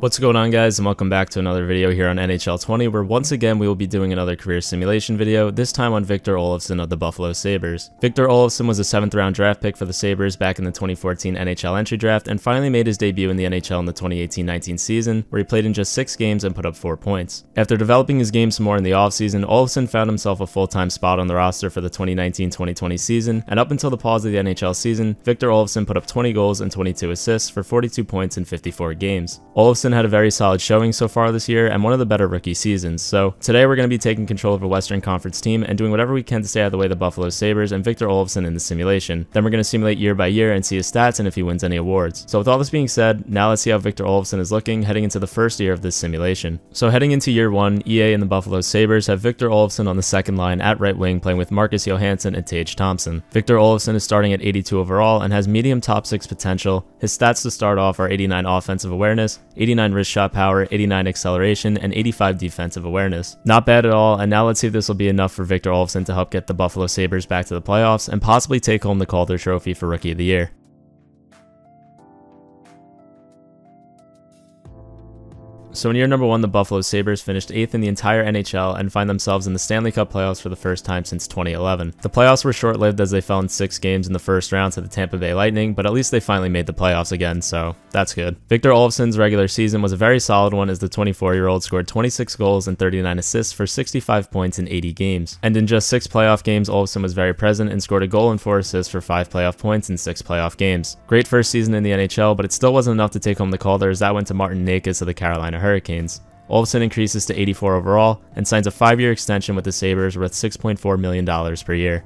What's going on guys and welcome back to another video here on NHL 20 where once again we will be doing another career simulation video, this time on Victor Olofsson of the Buffalo Sabres. Victor Olofsson was a 7th round draft pick for the Sabres back in the 2014 NHL entry draft and finally made his debut in the NHL in the 2018-19 season where he played in just 6 games and put up 4 points. After developing his game some more in the offseason, Olofsson found himself a full-time spot on the roster for the 2019-2020 season and up until the pause of the NHL season, Victor Olofsson put up 20 goals and 22 assists for 42 points in 54 games. Olofsson had a very solid showing so far this year and one of the better rookie seasons. So today we're going to be taking control of a Western Conference team and doing whatever we can to stay out of the way of the Buffalo Sabres and Victor Olofsson in the simulation. Then we're going to simulate year by year and see his stats and if he wins any awards. So with all this being said, now let's see how Victor Olofsson is looking heading into the first year of this simulation. So heading into year one, EA and the Buffalo Sabres have Victor Olofsson on the second line at right wing playing with Marcus Johansson and Tage Thompson. Victor Olofsson is starting at 82 overall and has medium top 6 potential. His stats to start off are 89 offensive awareness, 89 wrist shot shot power, 89 acceleration, and 85 defensive awareness. Not bad at all, and now let's see if this will be enough for Victor Olofsson to help get the Buffalo Sabres back to the playoffs and possibly take home the Calder Trophy for Rookie of the Year. So in year number one, the Buffalo Sabres finished 8th in the entire NHL and find themselves in the Stanley Cup playoffs for the first time since 2011. The playoffs were short-lived as they fell in six games in the first round to the Tampa Bay Lightning, but at least they finally made the playoffs again, so that's good. Victor Olofsson's regular season was a very solid one as the 24-year-old scored 26 goals and 39 assists for 65 points in 80 games. And in just six playoff games, Olofsson was very present and scored a goal and four assists for five playoff points in six playoff games. Great first season in the NHL, but it still wasn't enough to take home the Calder as that went to Martin Necas of the Carolina Hurricanes. Olofsson increases to 84 overall and signs a five-year extension with the Sabres worth $6.4 million per year.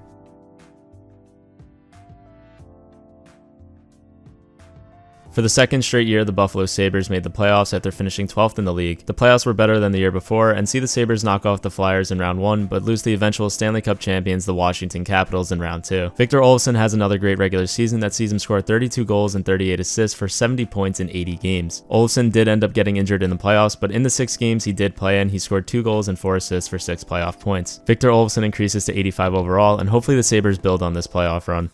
For the second straight year, the Buffalo Sabres made the playoffs after finishing 12th in the league. The playoffs were better than the year before and see the Sabres knock off the Flyers in round 1 but lose the eventual Stanley Cup champions the Washington Capitals in round 2. Victor Olofsson has another great regular season that sees him score 32 goals and 38 assists for 70 points in 80 games. Olofsson did end up getting injured in the playoffs but in the 6 games he did play in, he scored 2 goals and 4 assists for 6 playoff points. Victor Olofsson increases to 85 overall and hopefully the Sabres build on this playoff run.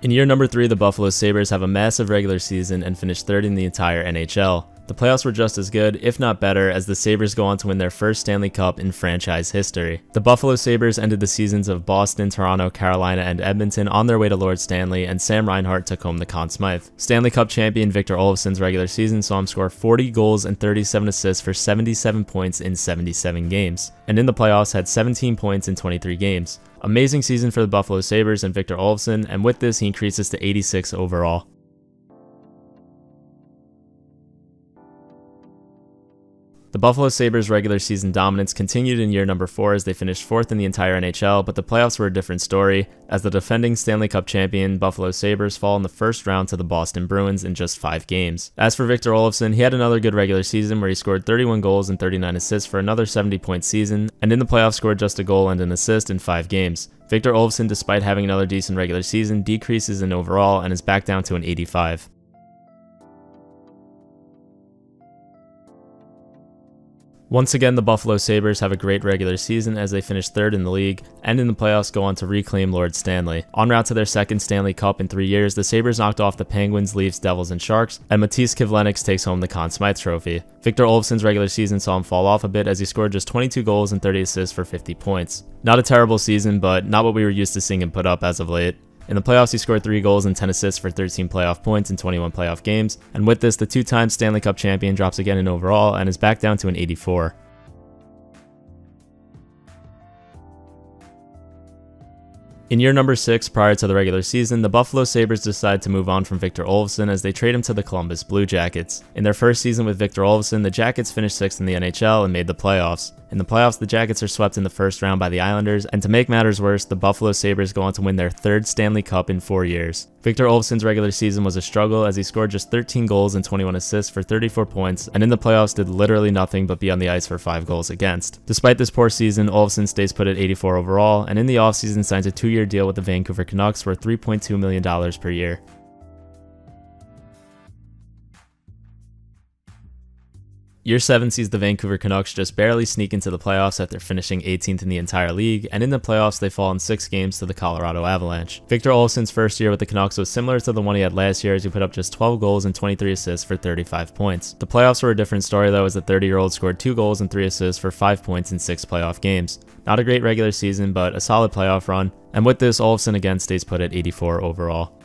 In year number 3, the Buffalo Sabres have a massive regular season and finish third in the entire NHL. The playoffs were just as good, if not better, as the Sabres go on to win their first Stanley Cup in franchise history. The Buffalo Sabres ended the seasons of Boston, Toronto, Carolina, and Edmonton on their way to Lord Stanley, and Sam Reinhart took home the Conn Smythe. Stanley Cup champion Victor Olofsson's regular season saw him score 40 goals and 37 assists for 77 points in 77 games, and in the playoffs had 17 points in 23 games. Amazing season for the Buffalo Sabres and Victor Olofsson, and with this he increases to 86 overall. The Buffalo Sabres regular season dominance continued in year number 4 as they finished 4th in the entire NHL, but the playoffs were a different story, as the defending Stanley Cup champion Buffalo Sabres fall in the first round to the Boston Bruins in just 5 games. As for Victor Olofsson, he had another good regular season where he scored 31 goals and 39 assists for another 70 point season, and in the playoffs scored just a goal and an assist in 5 games. Victor Olofsson, despite having another decent regular season, decreases in overall and is back down to an 85. Once again, the Buffalo Sabres have a great regular season as they finish third in the league, and in the playoffs go on to reclaim Lord Stanley. En route to their second Stanley Cup in three years, the Sabres knocked off the Penguins, Leafs, Devils, and Sharks, and Matiss Kivlenieks takes home the Conn Smythe Trophy. Victor Olofsson's regular season saw him fall off a bit as he scored just 22 goals and 30 assists for 50 points. Not a terrible season, but not what we were used to seeing him put up as of late. In the playoffs, he scored 3 goals and 10 assists for 13 playoff points in 21 playoff games, and with this, the two-time Stanley Cup champion drops again in overall and is back down to an 84. In year number 6, prior to the regular season, the Buffalo Sabres decide to move on from Victor Olofsson as they trade him to the Columbus Blue Jackets. In their first season with Victor Olofsson, the Jackets finished 6th in the NHL and made the playoffs. In the playoffs, the Jackets are swept in the first round by the Islanders, and to make matters worse, the Buffalo Sabres go on to win their third Stanley Cup in four years. Victor Olofsson's regular season was a struggle as he scored just 13 goals and 21 assists for 34 points, and in the playoffs did literally nothing but be on the ice for 5 goals against. Despite this poor season, Olofsson stays put at 84 overall, and in the offseason signs a two-year deal with the Vancouver Canucks worth $3.2 million per year. Year 7 sees the Vancouver Canucks just barely sneak into the playoffs after finishing 18th in the entire league, and in the playoffs they fall in 6 games to the Colorado Avalanche. Victor Olofsson's first year with the Canucks was similar to the one he had last year as he put up just 12 goals and 23 assists for 35 points. The playoffs were a different story though as the 30-year-old scored 2 goals and 3 assists for 5 points in 6 playoff games. Not a great regular season, but a solid playoff run, and with this Olofsson again stays put at 84 overall.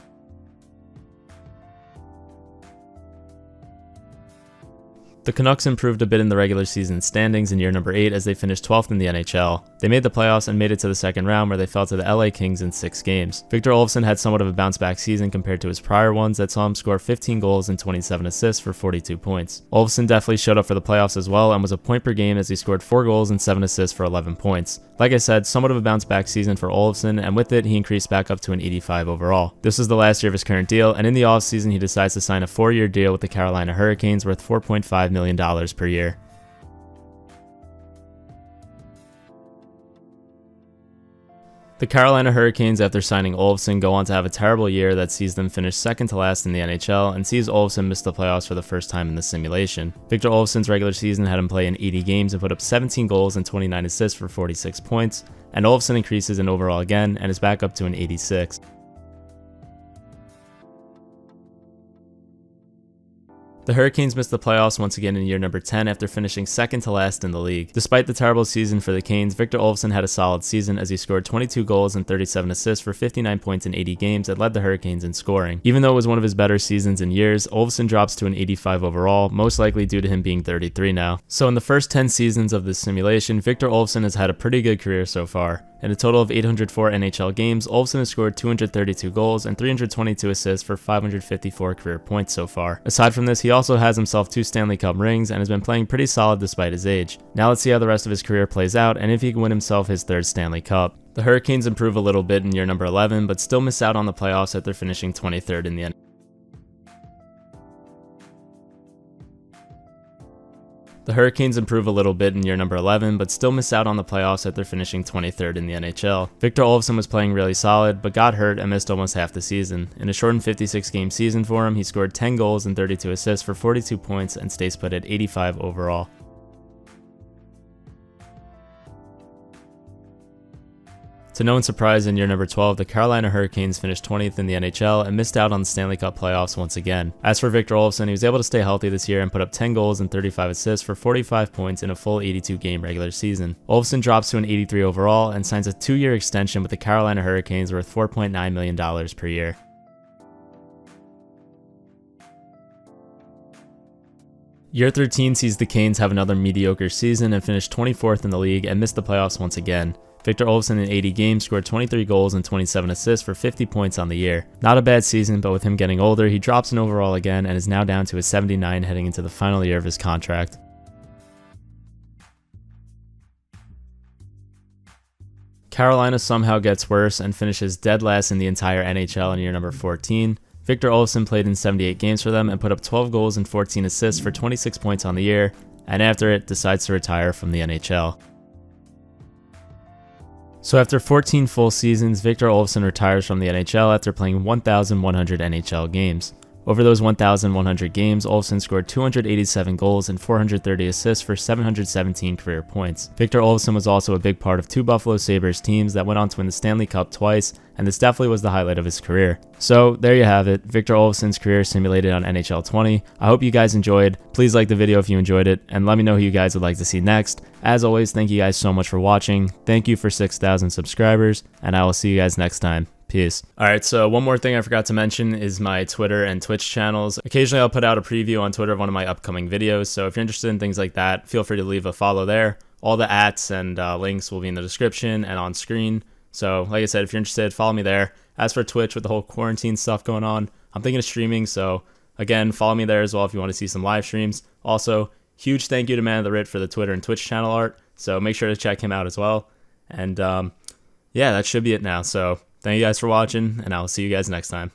The Canucks improved a bit in the regular season standings in year number 8 as they finished 12th in the NHL. They made the playoffs and made it to the second round where they fell to the LA Kings in 6 games. Victor Olofsson had somewhat of a bounce back season compared to his prior ones that saw him score 15 goals and 27 assists for 42 points. Olofsson definitely showed up for the playoffs as well and was a point per game as he scored 4 goals and 7 assists for 11 points. Like I said, somewhat of a bounce back season for Olofsson and with it he increased back up to an 85 overall. This was the last year of his current deal and in the offseason he decides to sign a 4-year deal with the Carolina Hurricanes worth 4.5 million per year. The Carolina Hurricanes, after signing Olofsson, go on to have a terrible year that sees them finish second to last in the NHL and sees Olofsson miss the playoffs for the first time in the simulation. Victor Olofsson's regular season had him play in 80 games and put up 17 goals and 29 assists for 46 points, and Olofsson increases in overall again and is back up to an 86. The Hurricanes missed the playoffs once again in year number 10 after finishing second to last in the league. Despite the terrible season for the Canes, Victor Olofsson had a solid season as he scored 22 goals and 37 assists for 59 points in 80 games that led the Hurricanes in scoring. Even though it was one of his better seasons in years, Olofsson drops to an 85 overall, most likely due to him being 33 now. So in the first 10 seasons of this simulation, Victor Olofsson has had a pretty good career so far. In a total of 804 NHL games, Olofsson has scored 232 goals and 322 assists for 554 career points so far. Aside from this, he also has himself two Stanley Cup rings and has been playing pretty solid despite his age. Now let's see how the rest of his career plays out and if he can win himself his third Stanley Cup. The Hurricanes improve a little bit in year number 11, but still miss out on the playoffs after finishing 23rd in the The Hurricanes improve a little bit in year number 11, but still miss out on the playoffs after finishing 23rd in the NHL. Victor Olofsson was playing really solid, but got hurt and missed almost half the season. In a shortened 56 game season for him, he scored 10 goals and 32 assists for 42 points and stays put at 85 overall. To no one's surprise, in year number 12, the Carolina Hurricanes finished 20th in the NHL and missed out on the Stanley Cup playoffs once again. As for Victor Olofsson, he was able to stay healthy this year and put up 10 goals and 35 assists for 45 points in a full 82 game regular season. Olofsson drops to an 83 overall and signs a two year extension with the Carolina Hurricanes worth $4.9 million per year. Year 13 sees the Canes have another mediocre season and finish 24th in the league and miss the playoffs once again. Victor Olofsson in 80 games scored 23 goals and 27 assists for 50 points on the year. Not a bad season, but with him getting older, he drops an overall again and is now down to a 79 heading into the final year of his contract. Carolina somehow gets worse and finishes dead last in the entire NHL in year number 14. Victor Olofsson played in 78 games for them and put up 12 goals and 14 assists for 26 points on the year, and after it decides to retire from the NHL. So after 14 full seasons, Victor Olofsson retires from the NHL after playing 1,100 NHL games. Over those 1,100 games, Olofsson scored 287 goals and 430 assists for 717 career points. Victor Olofsson was also a big part of two Buffalo Sabres teams that went on to win the Stanley Cup twice, and this definitely was the highlight of his career. So there you have it, Victor Olofsson's career simulated on NHL 20. I hope you guys enjoyed. Please like the video if you enjoyed it, and let me know who you guys would like to see next. As always, thank you guys so much for watching. Thank you for 6,000 subscribers, and I will see you guys next time. Peace. All right, so one more thing I forgot to mention is my Twitter and Twitch channels. Occasionally I'll put out a preview on Twitter of one of my upcoming videos, so if you're interested in things like that, feel free to leave a follow there. All the ats and uh, links will be in the description and on screen. So like I said, if you're interested, follow me there. As for Twitch with the whole quarantine stuff going on, I'm thinking of streaming, so again, follow me there as well if you want to see some live streams. Also, huge thank you to Man of the Writ for the Twitter and Twitch channel art, so make sure to check him out as well. And um, yeah, that should be it now. So Thank you guys for watching, and I'll see you guys next time.